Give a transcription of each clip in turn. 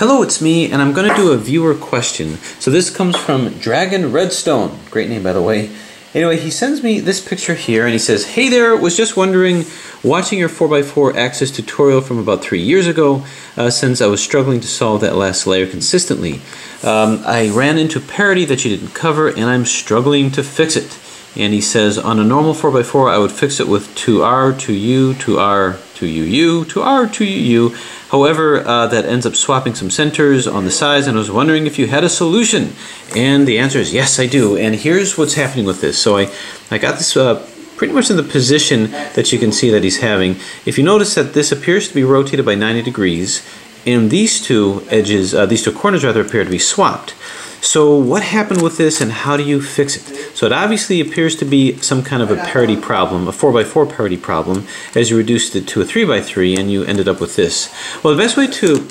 Hello, it's me, and I'm going to do a viewer question. So this comes from Dragon Redstone. Great name, by the way. Anyway, he sends me this picture here, and he says, Hey there, was just wondering, watching your 4x4 Axis tutorial from about three years ago, uh, since I was struggling to solve that last layer consistently. Um, I ran into parity that you didn't cover, and I'm struggling to fix it. And he says, on a normal 4x4, I would fix it with 2R, 2U, 2R, 2UU, 2R, 2UU. However, uh, that ends up swapping some centers on the sides, and I was wondering if you had a solution. And the answer is yes, I do. And here's what's happening with this. So I, I got this uh, pretty much in the position that you can see that he's having. If you notice that this appears to be rotated by 90 degrees, and these two edges, uh, these two corners rather, appear to be swapped. So what happened with this and how do you fix it? So it obviously appears to be some kind of a parity problem, a 4x4 parity problem, as you reduced it to a 3x3 and you ended up with this. Well, the best way to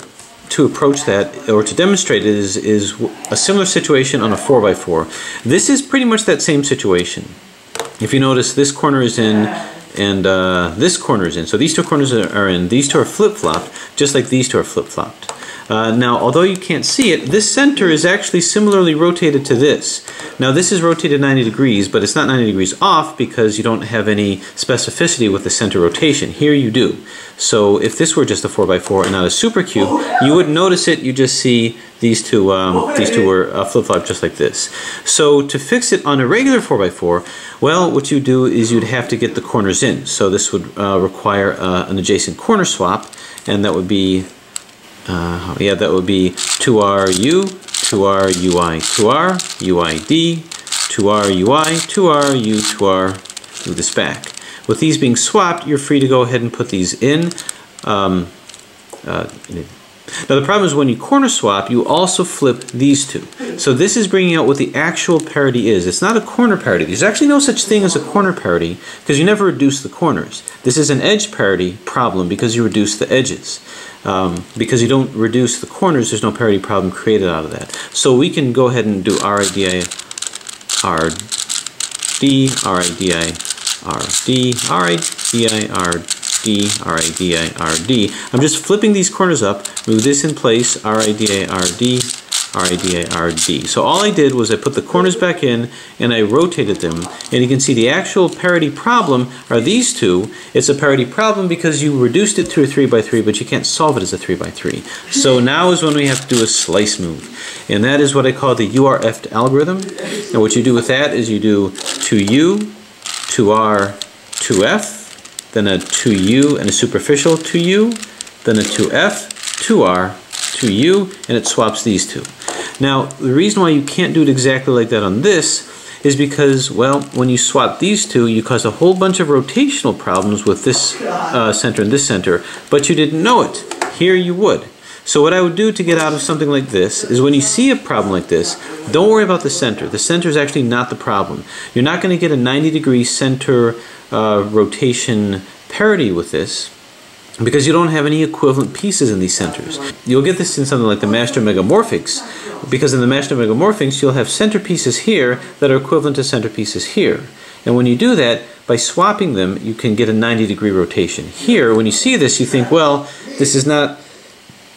to approach that or to demonstrate it is, is a similar situation on a 4x4. This is pretty much that same situation. If you notice, this corner is in and uh, this corner is in. So these two corners are in. These two are flip-flopped, just like these two are flip-flopped. Uh, now, although you can't see it, this center is actually similarly rotated to this. Now, this is rotated 90 degrees, but it's not 90 degrees off because you don't have any specificity with the center rotation. Here you do. So if this were just a 4x4 and not a super cube, you wouldn't notice it. You just see these two, um, these two were uh, flip-flop just like this. So to fix it on a regular 4x4, well, what you do is you'd have to get the corners in. So this would uh, require uh, an adjacent corner swap, and that would be uh, yeah, that would be 2RU, 2RUI, 2R, UID, 2RUI, 2RU, 2R, move this back. With these being swapped, you're free to go ahead and put these in. Um, uh, now the problem is when you corner swap, you also flip these two. So this is bringing out what the actual parity is. It's not a corner parity. There's actually no such thing as a corner parity because you never reduce the corners. This is an edge parity problem because you reduce the edges. Um, because you don't reduce the corners, there's no parity problem created out of that. So we can go ahead and do RIDI, RD, RIDI, RD, RIDI, RD, RIDI, RD. I'm just flipping these corners up, move this in place, RIDI, RD, RIDI, So all I did was I put the corners back in and I rotated them. And you can see the actual parity problem are these two. It's a parity problem because you reduced it to a 3x3, but you can't solve it as a 3x3. So now is when we have to do a slice move. And that is what I call the URF algorithm. And what you do with that is you do 2U, 2R, 2F, then a 2U and a superficial 2U, then a 2F, 2R, 2U, and it swaps these two. Now, the reason why you can't do it exactly like that on this is because, well, when you swap these two, you cause a whole bunch of rotational problems with this uh, center and this center, but you didn't know it. Here you would. So what I would do to get out of something like this is when you see a problem like this, don't worry about the center. The center is actually not the problem. You're not going to get a 90 degree center uh, rotation parity with this because you don't have any equivalent pieces in these centers. You'll get this in something like the Master Megamorphix, because in the Master Megamorphix you'll have center pieces here that are equivalent to center pieces here. And when you do that, by swapping them, you can get a 90 degree rotation. Here, when you see this, you think, well, this is not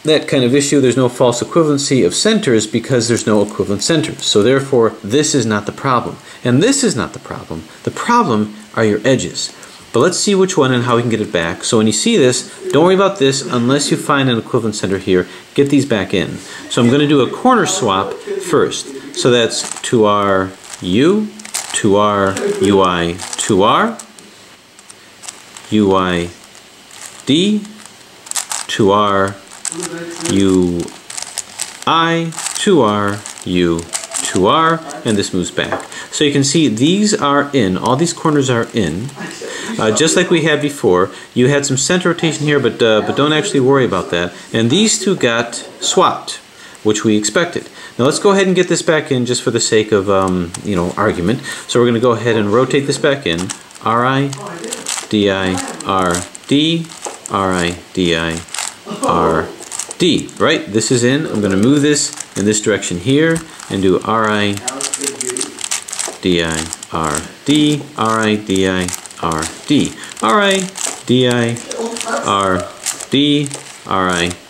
that kind of issue. There's no false equivalency of centers because there's no equivalent centers. So therefore, this is not the problem. And this is not the problem. The problem are your edges. But let's see which one and how we can get it back. So when you see this, don't worry about this unless you find an equivalent center here. Get these back in. So I'm going to do a corner swap first. So that's 2R U, 2R UI, 2R, UI D, 2R U I, 2R U, 2R, and this moves back. So you can see these are in, all these corners are in. Uh, just like we had before, you had some center rotation here, but, uh, but don't actually worry about that. And these two got swapped, which we expected. Now let's go ahead and get this back in just for the sake of, um, you know, argument. So we're going to go ahead and rotate this back in. R-I, D-I, R-D, R-I, D-I, R-D. Right? This is in. I'm going to move this in this direction here and do R-I, D D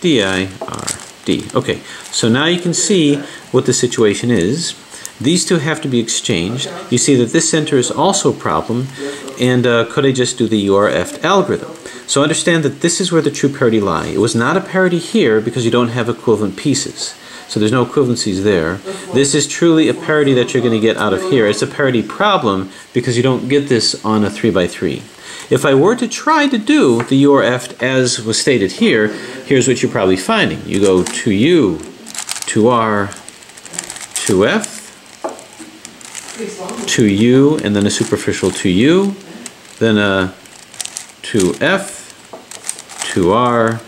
D D D. Okay, so now you can see what the situation is. These two have to be exchanged. You see that this center is also a problem, and uh, could I just do the URF algorithm? So understand that this is where the true parity lie. It was not a parity here because you don't have equivalent pieces. So there's no equivalencies there. This is truly a parity that you're going to get out of here. It's a parity problem because you don't get this on a 3 by 3 If I were to try to do the URF as was stated here, here's what you're probably finding. You go to U, to R, to F, to U, and then a superficial to U, then a to F, to R,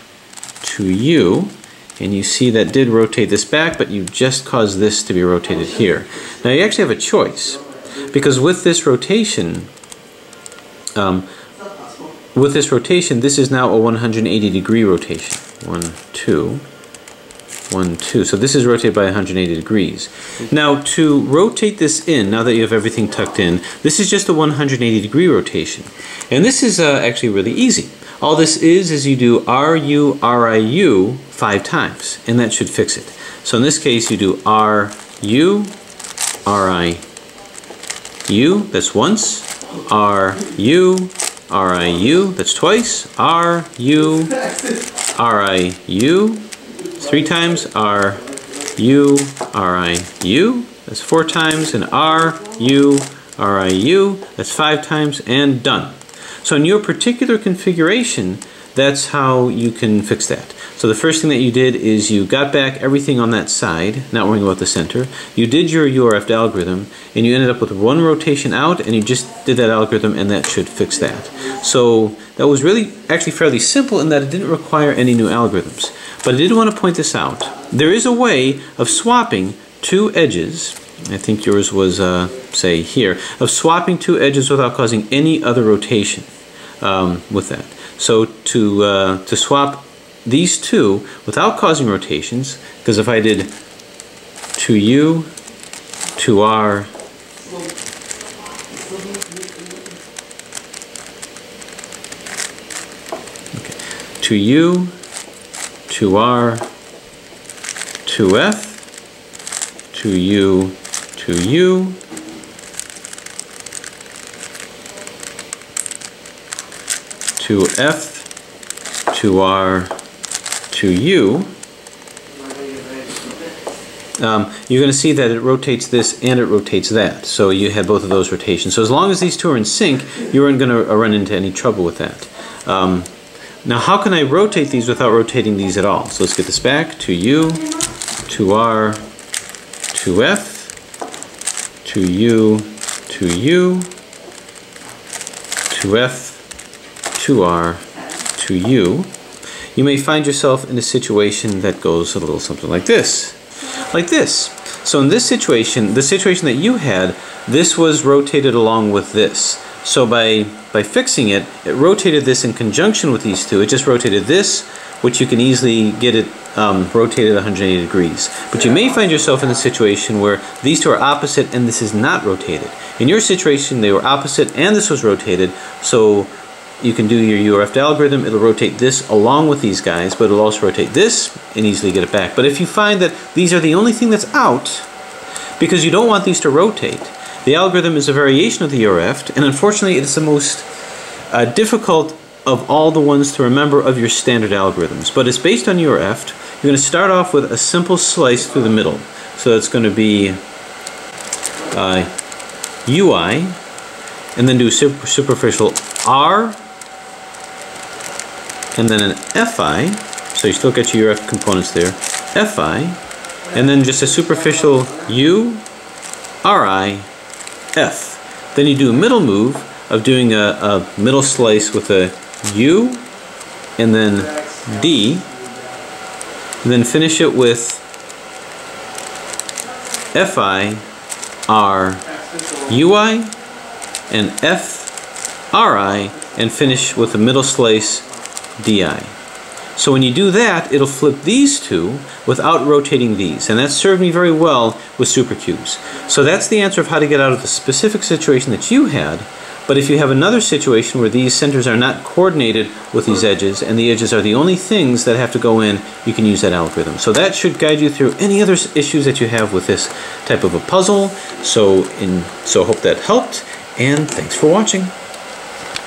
to U, and you see that did rotate this back, but you just caused this to be rotated here. Now you actually have a choice, because with this rotation, um, with this rotation, this is now a 180 degree rotation. One, two, one, two. So this is rotated by 180 degrees. Now to rotate this in, now that you have everything tucked in, this is just a 180 degree rotation. And this is uh, actually really easy. All this is, is you do RU, RIU five times, and that should fix it. So in this case, you do RU, RIU, that's once, RU, RIU, that's twice, RU, RIU, three times, R, U, R, I, U. That's four times, and R, U, R, I, U. That's five times, and done. So in your particular configuration, that's how you can fix that. So the first thing that you did is you got back everything on that side, not worrying about the center. You did your URF algorithm, and you ended up with one rotation out, and you just did that algorithm, and that should fix that. So that was really actually fairly simple in that it didn't require any new algorithms. But I did want to point this out. There is a way of swapping two edges I think yours was, uh, say, here, of swapping two edges without causing any other rotation um, with that. So to, uh, to swap these two without causing rotations, because if I did 2u, 2r, okay, 2u, 2r, 2f, 2u, 2u, to F, to R, to U, um, you're going to see that it rotates this and it rotates that. So you had both of those rotations. So as long as these two are in sync, you aren't going to run into any trouble with that. Um, now how can I rotate these without rotating these at all? So let's get this back. To U, to R, to F, to U, to U, to F, 2r to u, you may find yourself in a situation that goes a little something like this. Like this. So in this situation, the situation that you had, this was rotated along with this. So by, by fixing it, it rotated this in conjunction with these two. It just rotated this, which you can easily get it um, rotated 180 degrees. But you may find yourself in a situation where these two are opposite and this is not rotated. In your situation, they were opposite and this was rotated, so you can do your URF algorithm, it'll rotate this along with these guys, but it'll also rotate this and easily get it back. But if you find that these are the only thing that's out, because you don't want these to rotate, the algorithm is a variation of the URF, and unfortunately it's the most uh, difficult of all the ones to remember of your standard algorithms. But it's based on URF. You're going to start off with a simple slice through the middle. So it's going to be uh, UI, and then do super superficial R and then an Fi, so you still get your URF components there, Fi, and then just a superficial U, Ri, F. Then you do a middle move of doing a, a middle slice with a U, and then D, and then finish it with Fi, R, UI, and F, Ri, and finish with a middle slice di. So when you do that, it'll flip these two without rotating these. And that served me very well with supercubes. So that's the answer of how to get out of the specific situation that you had. But if you have another situation where these centers are not coordinated with these edges and the edges are the only things that have to go in, you can use that algorithm. So that should guide you through any other issues that you have with this type of a puzzle. So, in, so hope that helped and thanks for watching.